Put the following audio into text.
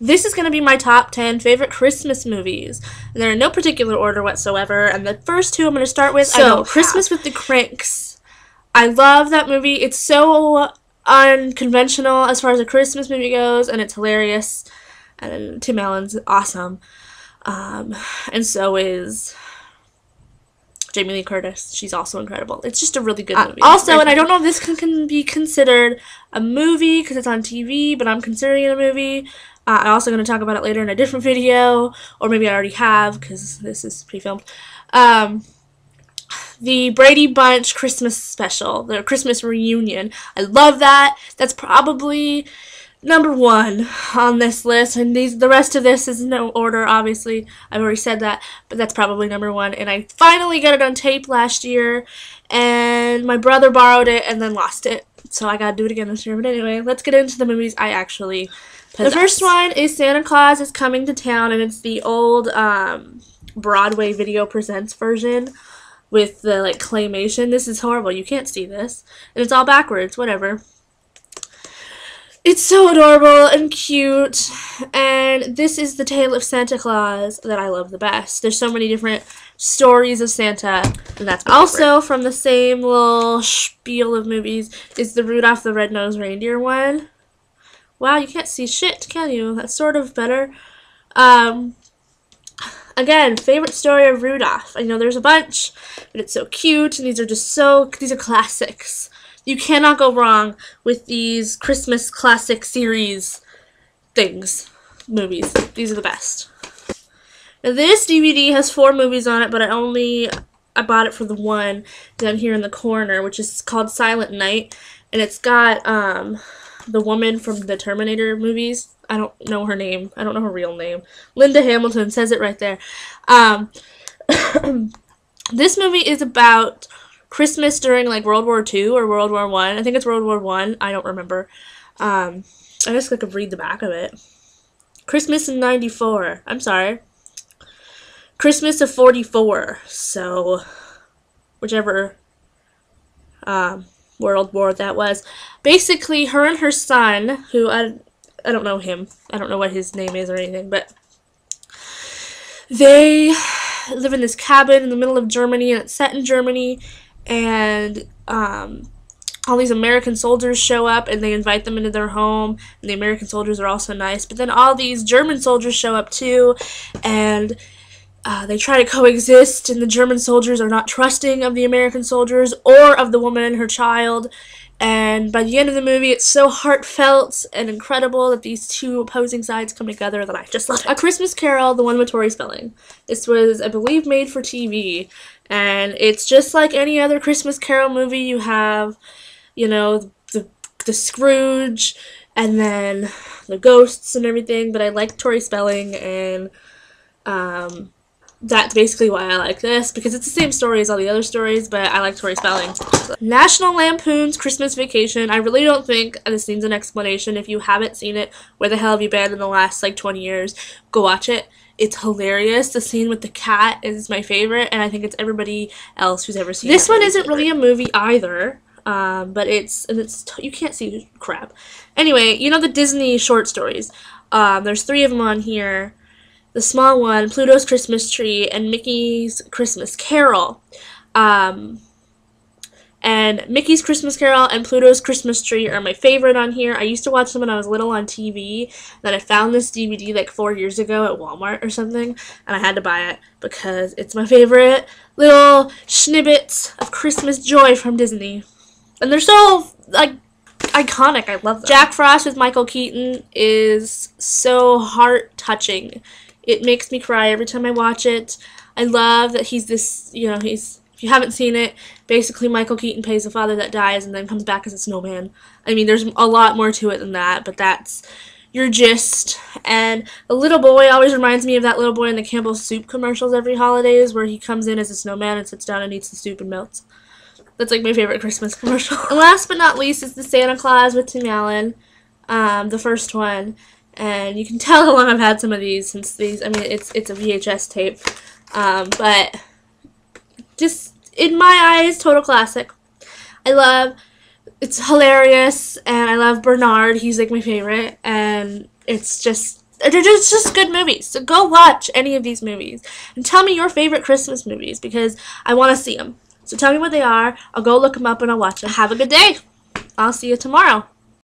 this is going to be my top 10 favorite Christmas movies. They're in no particular order whatsoever, and the first two I'm going to start with. So, Christmas have. with the Kranks. I love that movie. It's so unconventional as far as a Christmas movie goes, and it's hilarious. And Tim Allen's awesome. Um, and so is Jamie Lee Curtis. She's also incredible. It's just a really good uh, movie. Uh, also, and I don't know if this can, can be considered a movie because it's on TV, but I'm considering it a movie. Uh, I'm also going to talk about it later in a different video, or maybe I already have because this is pre-filmed. Um, the Brady Bunch Christmas special, the Christmas reunion. I love that. That's probably number one on this list, and these the rest of this is no order. Obviously, I've already said that, but that's probably number one. And I finally got it on tape last year, and my brother borrowed it and then lost it, so I gotta do it again this year. But anyway, let's get into the movies I actually. Possess. The first one is Santa Claus is Coming to Town, and it's the old um, Broadway Video Presents version with the like claymation. This is horrible. You can't see this, and it's all backwards. Whatever. It's so adorable and cute, and this is the tale of Santa Claus that I love the best. There's so many different stories of Santa, and that's also favorite. from the same little spiel of movies is the Rudolph the Red-Nosed Reindeer one. Wow, you can't see shit, can you? That's sort of better. Um, again, favorite story of Rudolph. I know there's a bunch, but it's so cute, and these are just so, these are classics. You cannot go wrong with these Christmas classic series things, movies. These are the best. Now this DVD has four movies on it, but I only I bought it for the one down here in the corner, which is called Silent Night, and it's got um, the woman from the Terminator movies. I don't know her name. I don't know her real name. Linda Hamilton says it right there. Um, this movie is about Christmas during like World War II or World War One. I. I think it's World War One. I. I don't remember. Um, I just like read the back of it. Christmas in '94. I'm sorry. Christmas of '44. So, whichever um, World War that was. Basically, her and her son, who I I don't know him. I don't know what his name is or anything, but they live in this cabin in the middle of Germany, and it's set in Germany and um, all these American soldiers show up and they invite them into their home, and the American soldiers are also nice. But then all these German soldiers show up too, and uh, they try to coexist, and the German soldiers are not trusting of the American soldiers or of the woman and her child. And by the end of the movie, it's so heartfelt and incredible that these two opposing sides come together that I just love it. A Christmas Carol, the one with Tori Spelling. This was, I believe, made for TV. And it's just like any other Christmas Carol movie. You have, you know, the, the Scrooge and then the ghosts and everything. But I like Tori Spelling and um, that's basically why I like this, because it's the same story as all the other stories, but I like Tori Spelling. National Lampoon's Christmas Vacation. I really don't think this needs an explanation. If you haven't seen it, where the hell have you been in the last, like, 20 years? Go watch it. It's hilarious. The scene with the cat is my favorite, and I think it's everybody else who's ever seen it. This one isn't favorite. really a movie either. Um, but it's and it's you can't see crap. Anyway, you know the Disney short stories. Um, there's three of them on here the small one, Pluto's Christmas Tree, and Mickey's Christmas Carol. Um, and Mickey's Christmas Carol and Pluto's Christmas Tree are my favorite on here. I used to watch them when I was little on TV. Then I found this DVD like four years ago at Walmart or something, and I had to buy it because it's my favorite little snippets of Christmas joy from Disney. And they're so like iconic. I love them. Jack Frost with Michael Keaton is so heart touching. It makes me cry every time I watch it. I love that he's this, you know, he's, if you haven't seen it, basically Michael Keaton plays a father that dies and then comes back as a snowman. I mean, there's a lot more to it than that, but that's your gist. And the little boy always reminds me of that little boy in the Campbell's soup commercials every holidays where he comes in as a snowman and sits down and eats the soup and melts. That's like my favorite Christmas commercial. and last but not least is the Santa Claus with Tim Allen, um, the first one and you can tell how long I've had some of these since these. I mean, it's it's a VHS tape, um, but just in my eyes, total classic. I love. It's hilarious, and I love Bernard. He's like my favorite, and it's just they're just, just good movies. So go watch any of these movies and tell me your favorite Christmas movies because I want to see them. So tell me what they are. I'll go look them up and I'll watch them. Have a good day. I'll see you tomorrow.